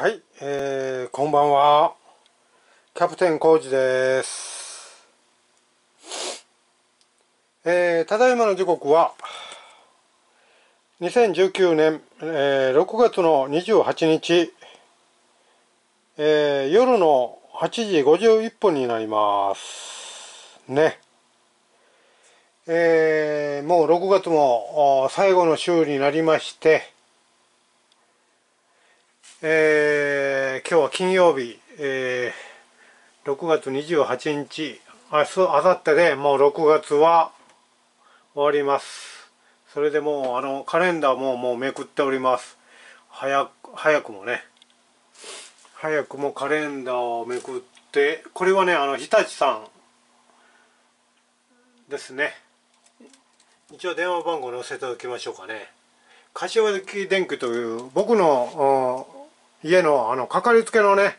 はい、えー、こんばんは。キャプテンコージです。えー、ただいまの時刻は、2019年、えー、6月の28日、えー、夜の8時51分になります。ね。えー、もう6月も最後の週になりまして、えー、今日は金曜日、えー、6月28日、明日、明後日でもう6月は終わります。それでもう、あの、カレンダーももうめくっております。早く、早くもね。早くもカレンダーをめくって、これはね、あの、日立さんですね。一応電話番号載せておきましょうかね。柏崎電機という僕の家のあのかかりつけのね、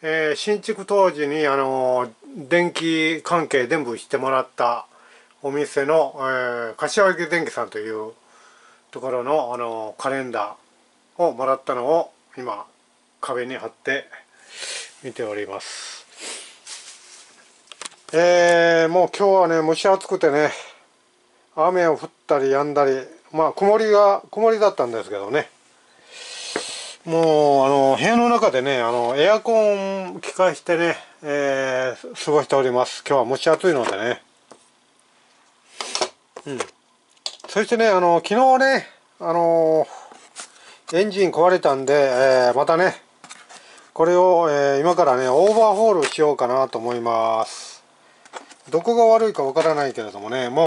えー、新築当時にあの電気関係全部してもらったお店の、えー、柏木電機さんというところのあのカレンダーをもらったのを今壁に貼って見ております。えー、もう今日はね蒸し暑くてね雨を降ったり止んだりまあ曇りが曇りだったんですけどね。もうあの部屋の中でねあのエアコン効かしてね、えー、過ごしております。今日は蒸し暑いのでね。うん。そしてねあの昨日ねあのエンジン壊れたんで、えー、またねこれを、えー、今からねオーバーホールしようかなと思います。どこが悪いかわからないけれどもねもう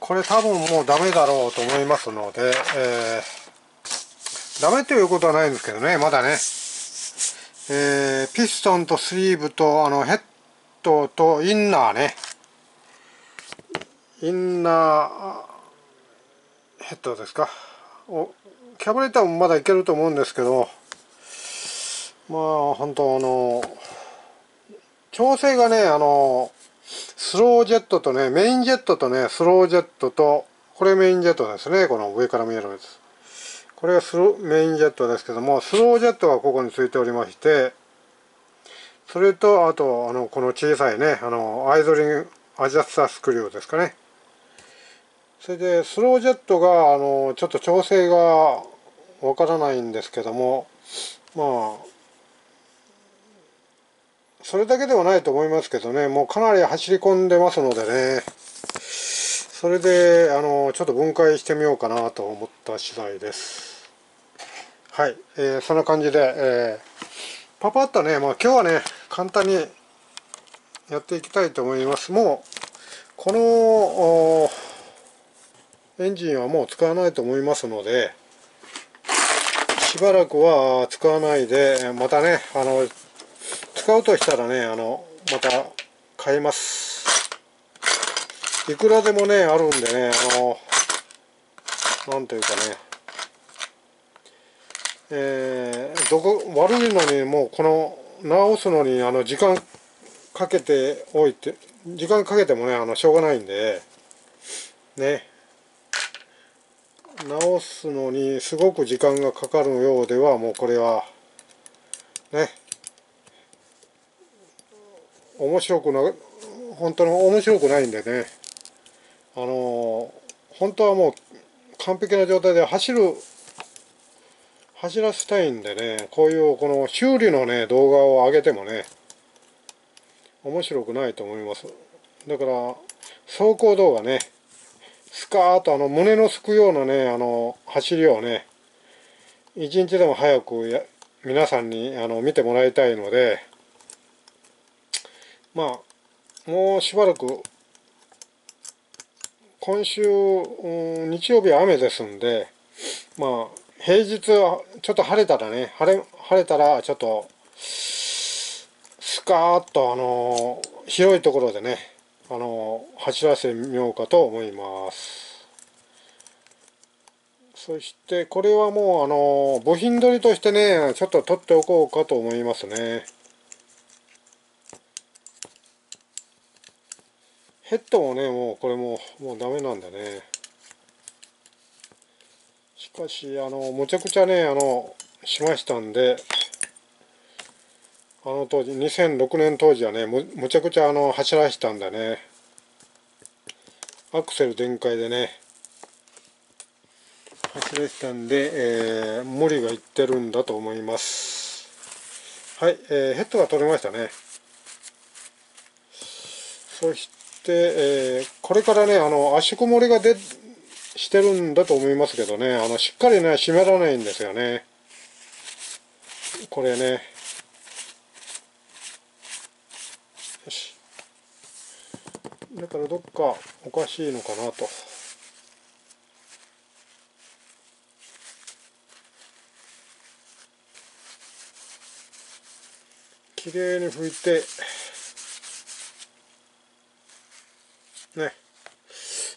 これ多分もうダメだろうと思いますので、えーダメということはないんですけどね、まだね。えー、ピストンとスリーブと、あの、ヘッドとインナーね。インナー、ヘッドですか。おキャブレターもまだいけると思うんですけど、まあ、本当あの、調整がね、あの、スロージェットとね、メインジェットとね、スロージェットと、これメインジェットですね、この上から見えるやつ。これがスロメインジェットですけどもスロージェットがここについておりましてそれとあとあのこの小さいねあのアイドリングアジャスタースクリューですかね。それでスロージェットがあのちょっと調整がわからないんですけどもまあそれだけではないと思いますけどねもうかなり走り込んでますのでね。それであのちょっと分解してみようかなと思った次第です。はい、えー、そんな感じで、えー、パパッとね、まあ、今日はね簡単にやっていきたいと思います。もうこのエンジンはもう使わないと思いますのでしばらくは使わないでまたねあの使うとしたらねあのまた買います。いくらでもねあるんでねあのなんというかねえー、どこ悪いのにもうこの直すのにあの時間かけておいて時間かけてもねあのしょうがないんでね。直すのにすごく時間がかかるようではもうこれはね。面白くな本当に面白くないんでね。あの本当はもう完璧な状態で走る走らせたいんでねこういうこの修理のね動画を上げてもね面白くないと思います。だから走行動画ねスカーッとあの胸のすくようなねあの走りをね一日でも早くや皆さんにあの見てもらいたいのでまあもうしばらく今週、うん、日曜日は雨ですんでまあ平日はちょっと晴れたらね晴れ晴れたらちょっとスカーッとあの広いところでねあの走らせみようかと思います。そしてこれはもうあの部品取りとしてねちょっと取っておこうかと思いますね。ヘッドもねもうこれももうダメなんだね。しかしあのむちゃくちゃねあのしましたんであの当時2006年当時はねむむちゃくちゃあの走らせたんだね。アクセル全開でね走らせたんで、えー、無理がいってるんだと思います。はい、えー、ヘッドが取れましたね。そして、えー、これからねあの圧縮漏れが出してるんだと思いますけどね。あのしっかりね締めらないんですよね。これね。よし。だからどっかおかしいのかなと。きれいに拭いて。ね。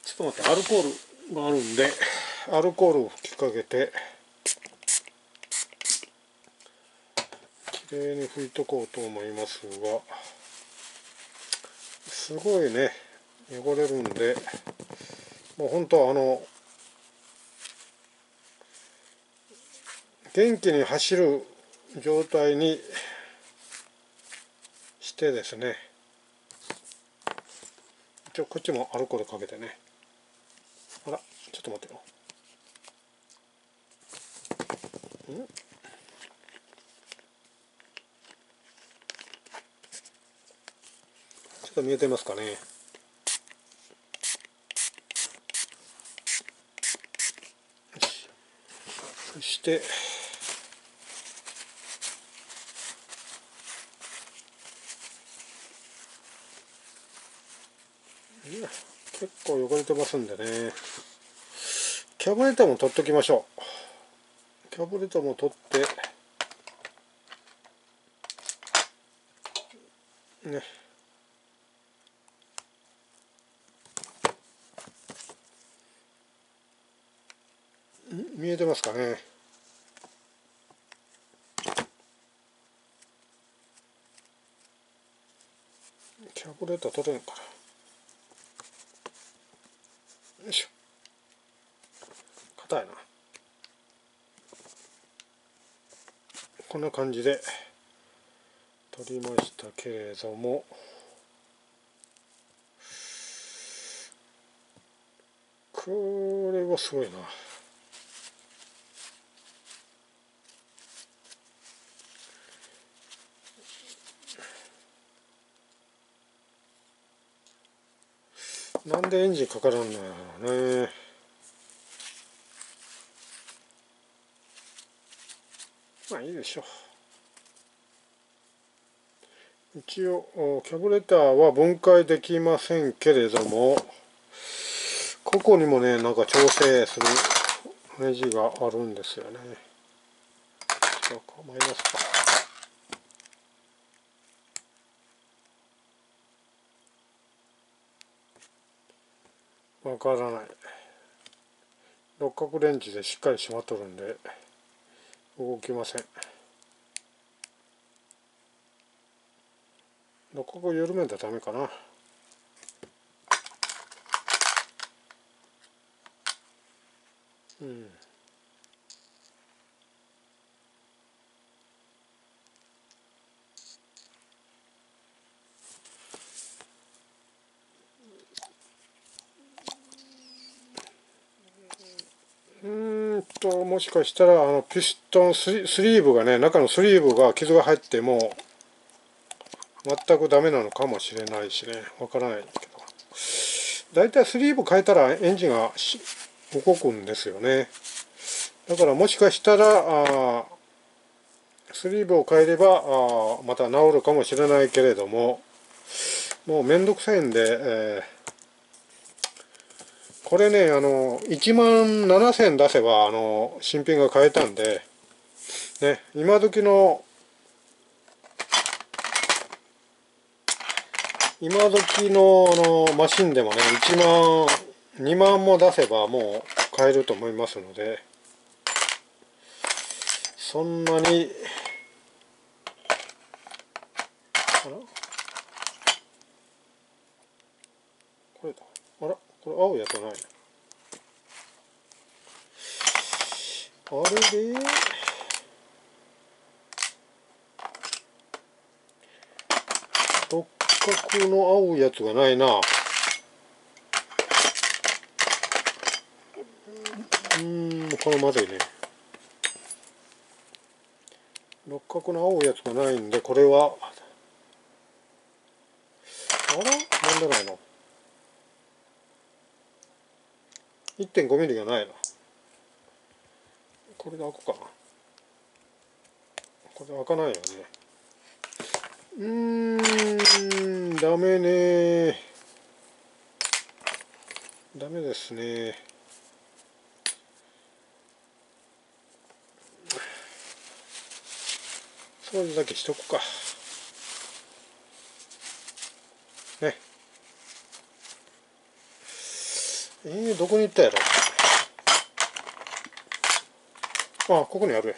ちょっと待ってアルコール。があるんでアルコールを吹きかけてきれいに拭いとこうと思いますがすごいね汚れるんでもう本当あの元気に走る状態にしてですね一応こっちもアルコールかけてね。と待ってよ。ん？と見えてますかね？そして。結構汚れてますんでね。キャブレターも取っときましょう。キャブレターも取って。ね。見えてますかね？キャブレター取れんかなよいしょ硬いなこんな感じで取りましたけれども。これはすごいな。なんでエンジンかからんのやろうね。まあいいでしょう。一応キャブレターは分解できませんけれどもここにもねなんか調整するネジがあるんですよね。そうかマイナスか。わからない。六角レンチでしっかり締まっとるんで。動きません。六角緩めたらダメかな。うん。ともしかしたらあのピストンスリーブがね中のスリーブが傷が入っても全くダメなのかもしれないしね。わからないけど。だいたいスリーブ変えたらエンジンが動くんですよね。だからもしかしたらあスリーブを変えればあまた治るかもしれないけれどももうめんどくさいんで、えーこれね、あの、1万7000出せば、あの、新品が買えたんで、ね、今時の、今時のあのマシンでもね、1万、2万も出せばもう買えると思いますので、そんなに、あら？これだ。あら？これ青やっな。いあれで？六角の青いやつがないな。うんこれまずね。六角の青いやつがないんでこれはあら？なんでないの1.5ミリがないな。これで開くかな。これ開かないよね。うーんダメね。ダメですね。掃除だけしとくか。えー、どこに行ったやろ？あここにあるや。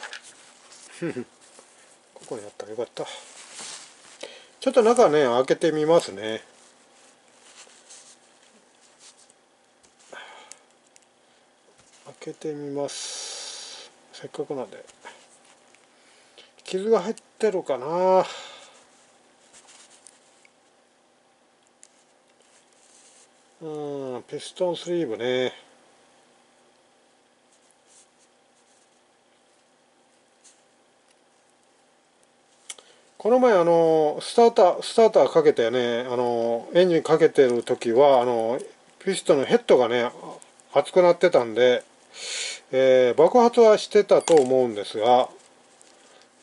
ここにあったよかった。ちょっと中ね開けてみますね。開けてみます。せっかくなんで。傷が入ってるかなうんピストンスリーブね。この前あのスタータースターターかけてねあのエンジンかけてる時はあのピストンのヘッドがね熱くなってたんで、えー、爆発はしてたと思うんですが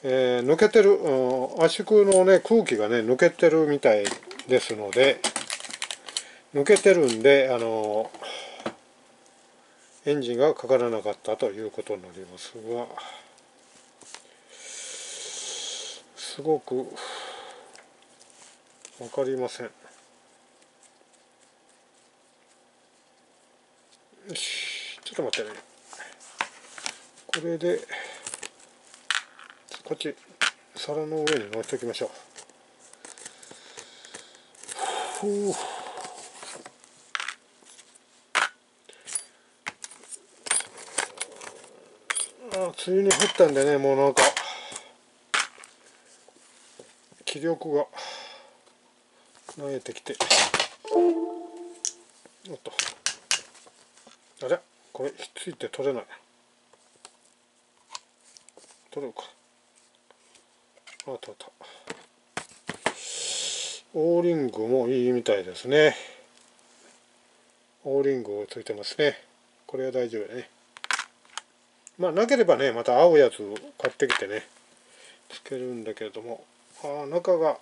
えー、抜けてる、うん、圧縮のね空気がね抜けてるみたいですので抜けてるんであのエンジンがかからなかったということになりますがすごく分かりません。よしちょっと待ってね。これでこっち皿の上に乗せておきましょうふうあ梅雨に入ったんでねもうなんか気力が投げてきて。おっと。あれ？これひっついて取れない。取れるか。あったあった。オーリングもいいみたいですね。オーリングをついてますね。これは大丈夫だね。まあなければねまた青いやつを買ってきてねつけるんだけれども。ああ中が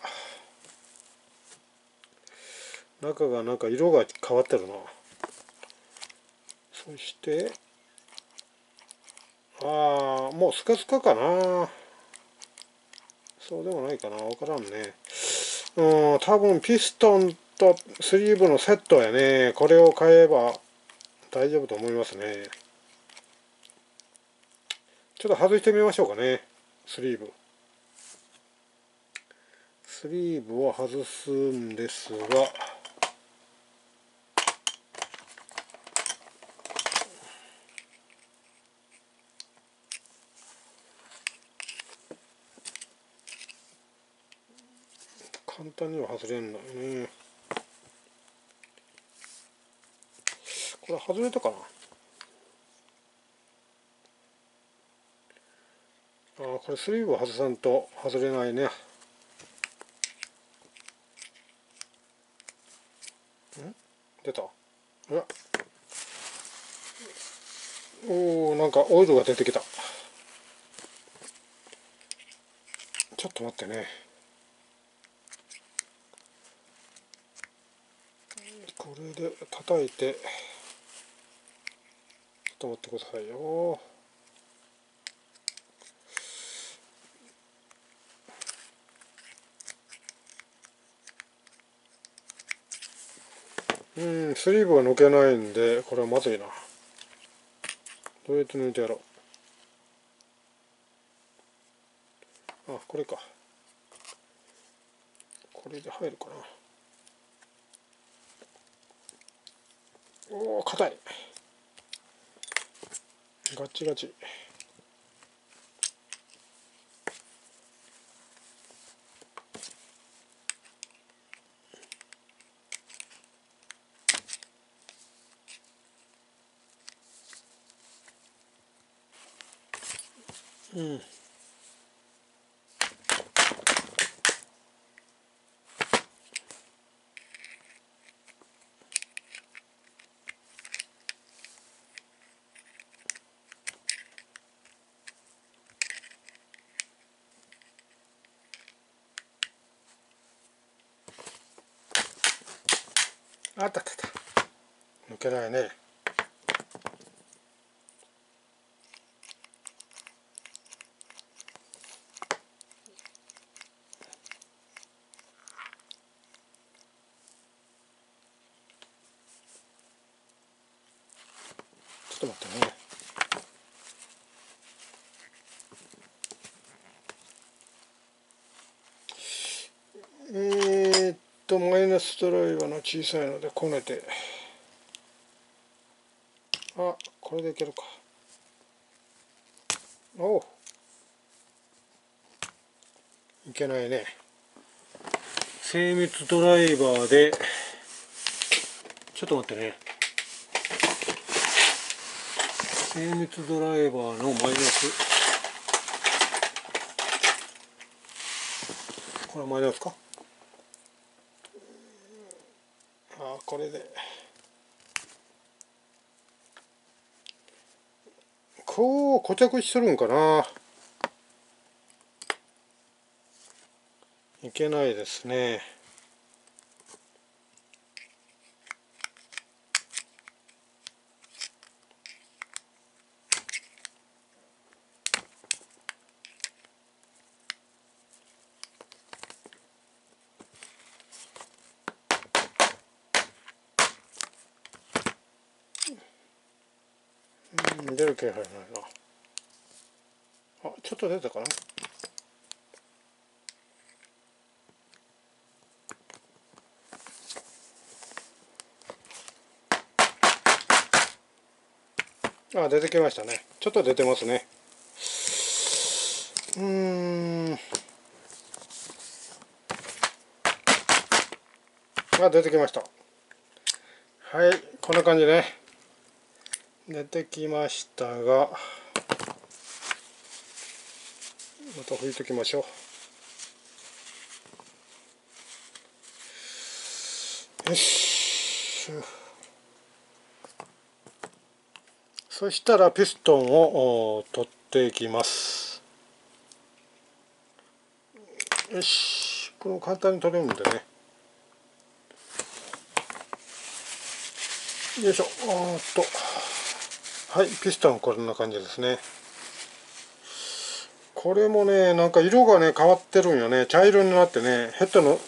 中がなんか色が変わってるな。そしてああもうスカスカかな。そうでもないかな。分からんね。うん多分ピストンとスリーブのセットやね。これを買えば大丈夫と思いますね。ちょっと外してみましょうかね。スリーブ。スリーブを外すんですが。簡単には外れんのよね。これ外れたかな？これスリーブを外さんと外れないね。ん？出た。おおなんかオイルが出てきた。ちょっと待ってね。これで叩いて。ちょっと待ってくださいよ。うんスリーブが抜けないんでこれはまずいな。どうやって抜いてやろう。あこれか。これで入るかな。おお硬い。ガチガチ。うん。あったあったった。抜けないねちょっと待ってねえー、っとマイナスドライバーの小さいのでこねて。あこれでいけるか。おいけないね。精密ドライバーで。ちょっと待ってね。精密ドライバーのマイナス。これマイナスかあこれで。こう固着しとるんかな。いけないですねうん出る気配ないなあちょっと出たかな。あ出てきましたね。ちょっと出てますね。うん。あ出てきました。はいこんな感じね。出てきましたが。また拭いときましょう。よし。そしたらピストンを取っていきます。よし。これも簡単に取れるんでね。よいしょ。おっと。はい。ピストンこんな感じですね。これもねなんか色がね変わってるんよね。茶色になってねヘッドの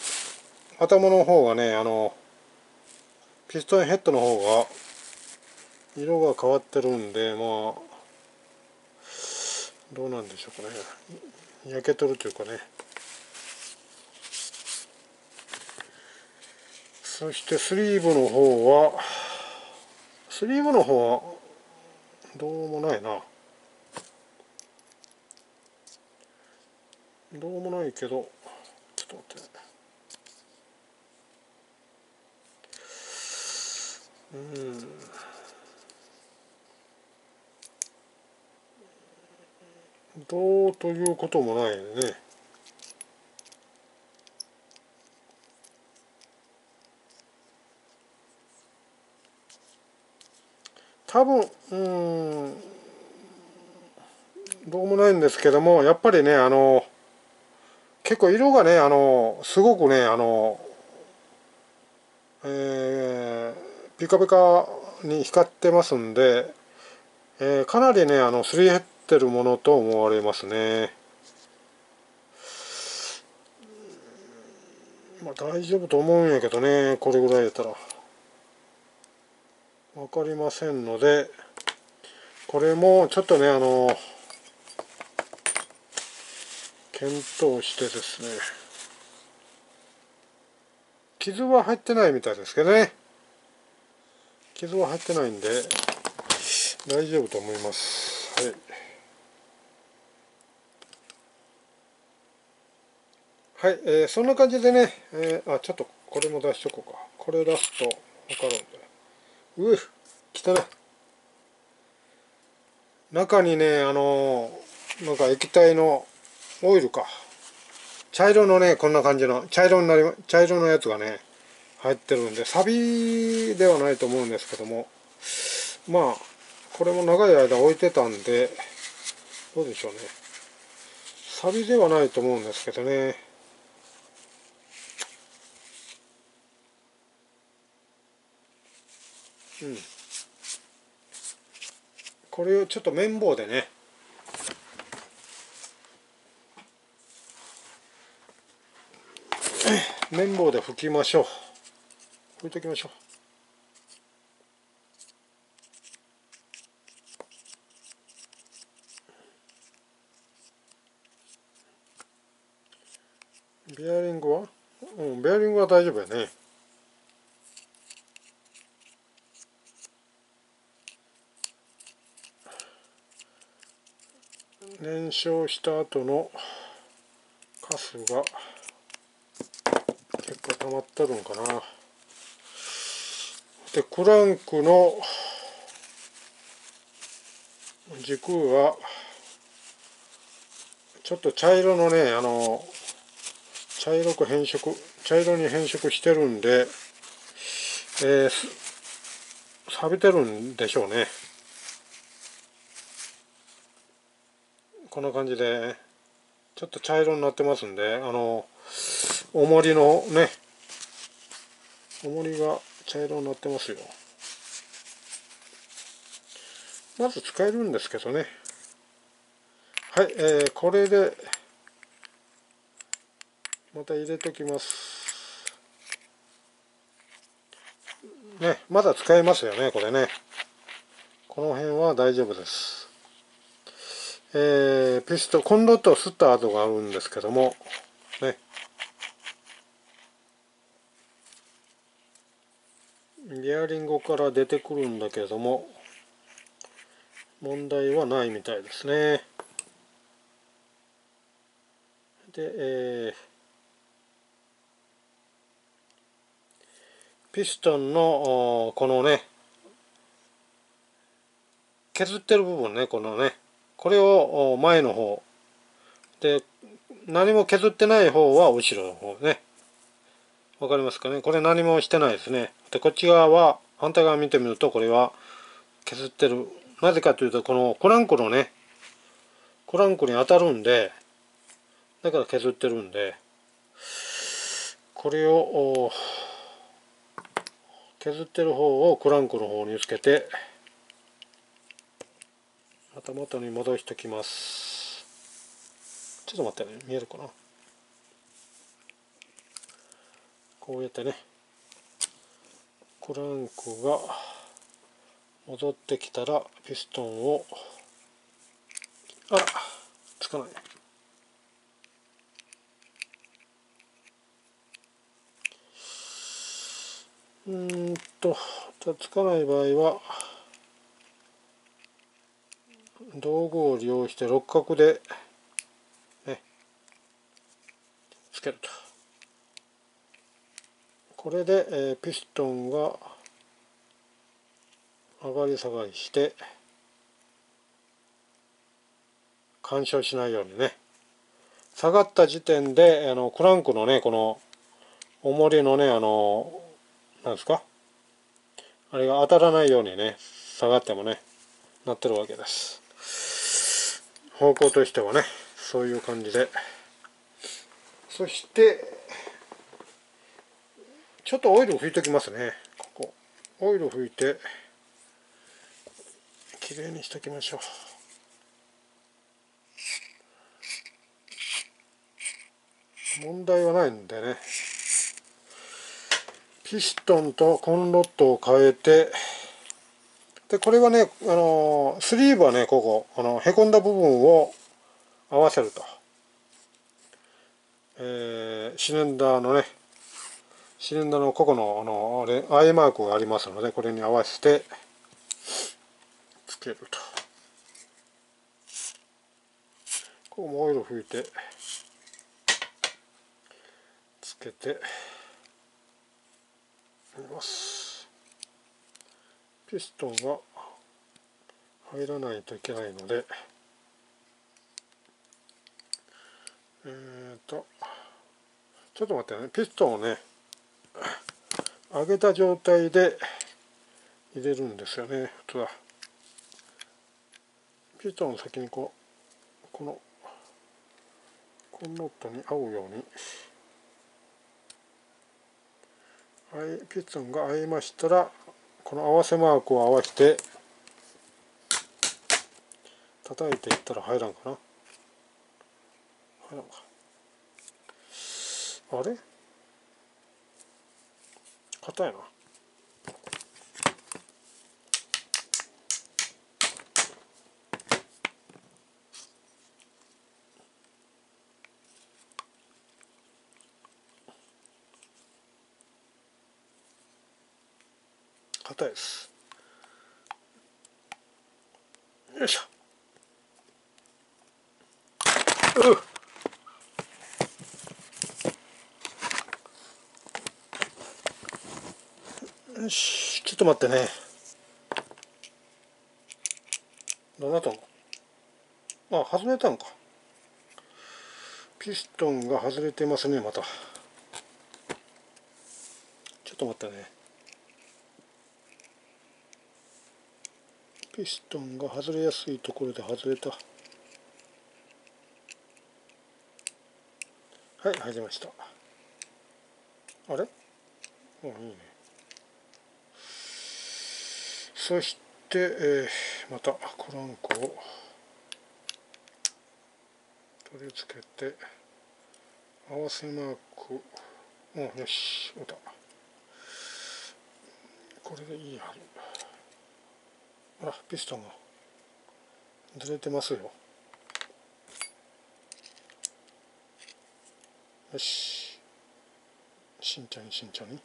頭の方がねあのピストンヘッドの方が色が変わってるんでまあどうなんでしょうかね。焼けとるというかね。そしてスリーブの方はスリーブの方はどうもないな。どうもないけどちょっと待って。うん。どうということもないね。多分うん。どうもないんですけどもやっぱりねあの結構色がねあのすごくねあのえー、ピカピカに光ってますんで、えー、かなりねあのすり減ってるものと思われますね。まあ大丈夫と思うんやけどねこれぐらいやったら。分かりませんのでこれもちょっとねあの検討してですね。傷は入ってないみたいですけどね。傷は入ってないんで大丈夫と思います。はい。はい、えー、そんな感じでね、えー、あちょっとこれも出しとこうか。これ出すと分かるんで。うえ汚い中にねあのなんか液体のオイルか。茶色のねこんな感じの茶色になり茶色のやつがね入ってるんでサビではないと思うんですけども。まあこれも長い間置いてたんでどうでしょうね。サビではないと思うんですけどね。うん。これをちょっと綿棒でね綿棒で拭きましょう。拭いておきましょう。ベアリングは？うんベアリングは大丈夫やね。燃焼した後のカスが溜まってるんかな。でクランクの軸はちょっと茶色のねあの茶色く変色茶色に変色してるんで、えー、錆びてるんでしょうね。こんな感じでちょっと茶色になってますんであの重りのね重りが茶色になってますよ。まず使えるんですけどね。はい、えー、これでまた入れときます。ねまだ使えますよねこれね。この辺は大丈夫です。えー、ピストコンロットを吸った跡があるんですけどもねリアリングから出てくるんだけども問題はないみたいですね。で、えー、ピストンのこのね削ってる部分ねこのねこれを前の方。で何も削ってない方は後ろの方ね。わかりますかね？これ何もしてないですね。でこっち側は反対側見てみるとこれは削ってる。なぜかというとこのクランクのねクランクに当たるんでだから削ってるんでこれを削ってる方をクランクの方につけてまた元に戻しておきます。ちょっと待ってね。見えるかな？こうやってねクランクが戻ってきたらピストンをあらつかない。うんとじゃつかない場合は道具を利用して六角でねつけると。これで、えー、ピストンが上がり下がりして干渉しないようにね。下がった時点であのクランクのねこの重りのねあのなんですか？あれが当たらないようにね下がってもねなってるわけです。方向としてはねそういう感じで。そしてちょっとオイルを拭いときますね。ここ。オイルを拭いてきれいにしときましょう。問題はないんでね。ピストンとコンロットを変えてでこれはねあのスリーブはねここあのへこんだ部分を合わせると、えー、シリンダーのねシリンダーのここのあのあれ I マークがありますのでこれに合わせてつけると。ここもオイル拭いてつけてみます。ピストンが入らないといけないのでえーとちょっと待ってね。ピストンをね上げた状態で入れるんですよね普通はピストンを先にこうこのコンロットに合うように。ピストンが合いましたらこの合わせマークを合わせて叩いていったら入らんかな。入らんか。あれ？硬いな。硬いです。よいしょ。うよしちょっと待ってね。どうなった？のあ外れたのか。ピストンが外れてますねまた。ちょっと待ってね。ピストンが外れやすいところで外れた。はい入りました。あれ？うんいいね。そして、えー、またクランクを取り付けて合わせマークうよしまた。これでいいはずあピストンが。ずれてますよ。よし。慎重に慎重に。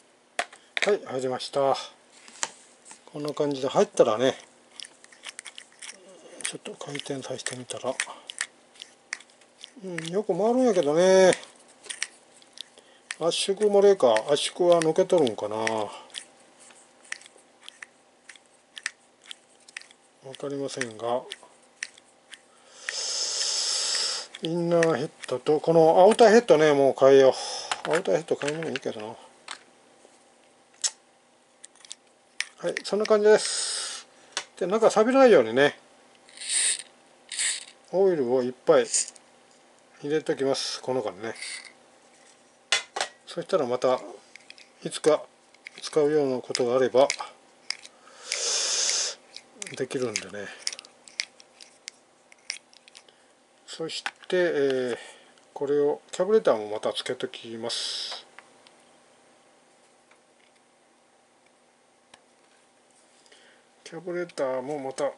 はい入りました。こんな感じで入ったらねちょっと回転させてみたら、うん、よく回るんやけどね。圧縮漏れか圧縮は抜けとるんかな。わかりませんが。インナーヘッドとこのアウターヘッドねもう変えよ。うアウターヘッド変えるのいいけどな。はいそんな感じです。でなんか錆びないようにね。オイルをいっぱい入れておきます。この間ね。そしたらまたいつか使うようなことがあればできるんでね。そして、えー、これをキャブレターもまたつけときます。キャブレターもまた。あ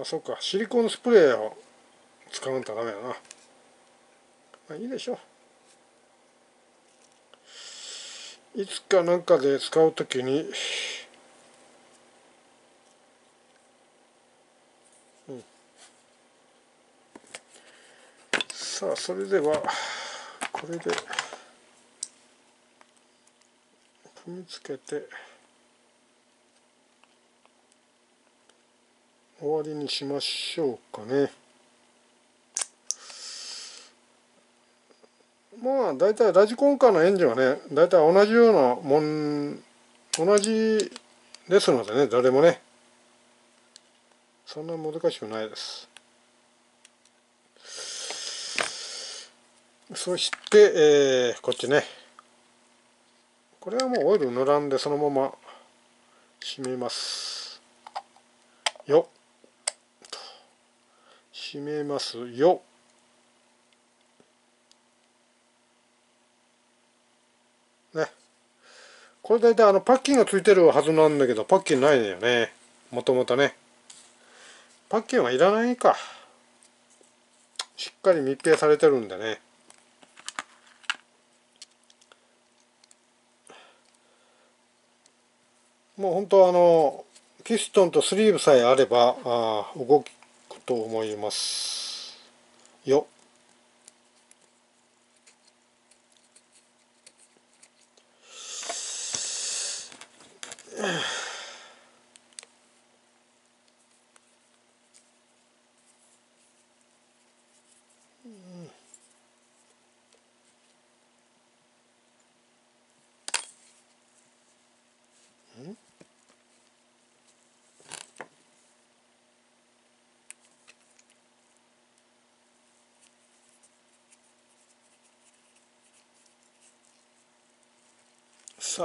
あそっか。シリコンスプレーを使うんとダメやな。まあいいでしょう。いつかなんかで使うときにさあそれではこれで。組み付けて終わりにしましょうかね。まあ大体ラジコンカーのエンジンはね大体同じようなもん同じですのでね誰もね。そんな難しくないです。そして、えー、こっちね。これはもうオイル塗らんでそのまま締めますよ。締めますよ。ね。これ大体あのパッキンがついてるはずなんだけどパッキンないのよね。もともとね。パッキンはいらないか。しっかり密閉されてるんでね。もう本当あのピストンとスリーブさえあればあ動くと思いますよ。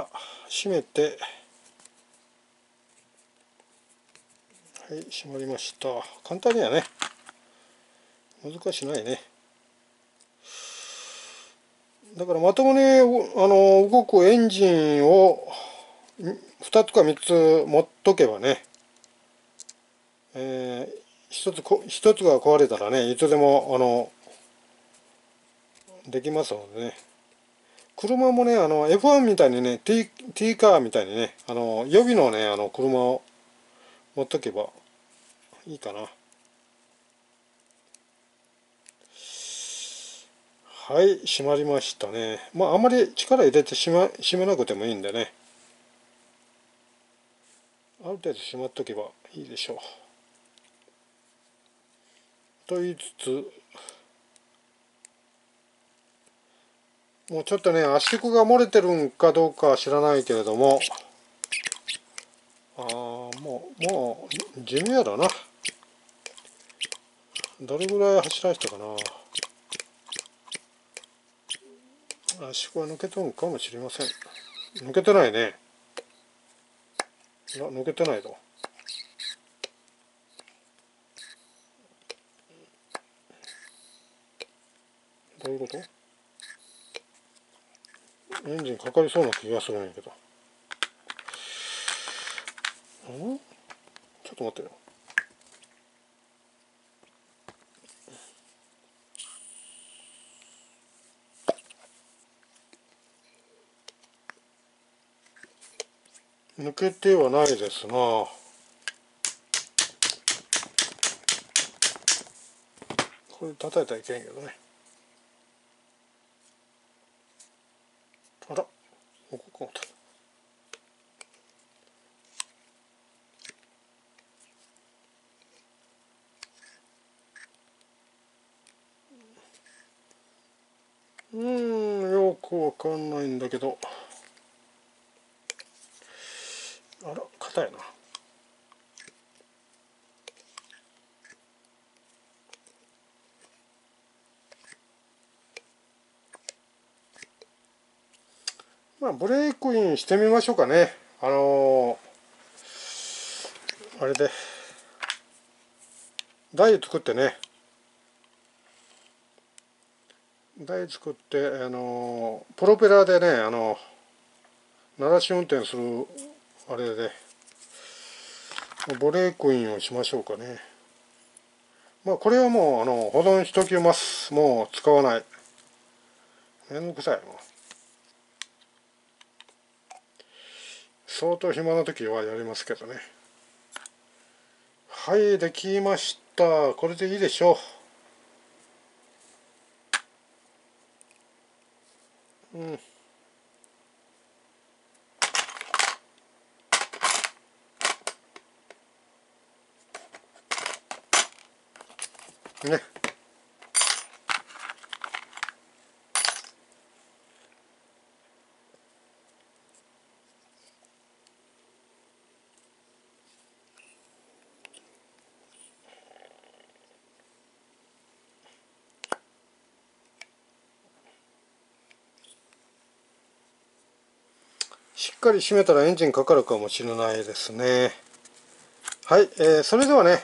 っあ閉めて。はい閉まりました。簡単にはね。難しないね。だからまともにあの動くエンジンを2つか3つ持っとけばね、えー、1つこ1つが壊れたらねいつでもあのできますのでね。車もねあの F1 みたいにね T, T カーみたいにねあの予備のねあの車を持っとけばいいかな。はい閉まりましたね。まああんまり力入れて閉,、ま、閉めなくてもいいんでね。ある程度閉まっとけばいいでしょう。と言いつつもうちょっとね圧縮が漏れてるんかどうかは知らないけれども。ああもうもう地味やろな。どれぐらい走らせたかな。圧縮は抜けとんかもしれません。抜けてないね。いや抜けてないと。どういうこと？エンジンかかりそうな気がするんやけど。ん？ちょっと待ってよ。抜けてはないですな。これ叩いたらいけんけどねあらここかうんよくわかんないんだけどあら硬いなまあブレークインしてみましょうかね。あのー、あれで。台作ってね。台作ってあのー、プロペラでねあの鳴らし運転するあれで。ブレークインをしましょうかね。まあこれはもうあの保存しときます。もう使わない。めんどくさいもう。相当暇な時はやりますけどね。はいできました。これでいいでしょう。うん。しっかり閉めたらエンジンかかるかもしれないですねはい、えー、それではね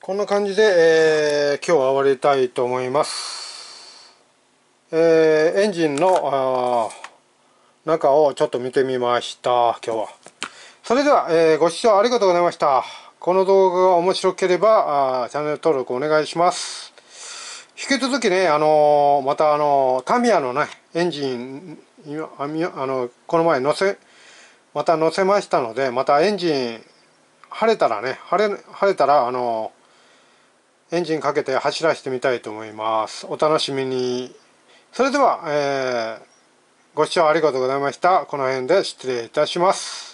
こんな感じで、えー、今日は終わりたいと思います。えー、エンジンの中をちょっと見てみました、今日は。それでは、えー、ご視聴ありがとうございました。この動画が面白ければ、チャンネル登録お願いします。引き続きね、あのー、またあのー、タミヤのね、エンジン、あの、この前乗せ、また乗せましたので、またエンジン、晴れたらね、晴れ、晴れたら、あのエンジンかけて走らせてみたいと思います。お楽しみに。それでは、えー、ご視聴ありがとうございました。この辺で失礼いたします。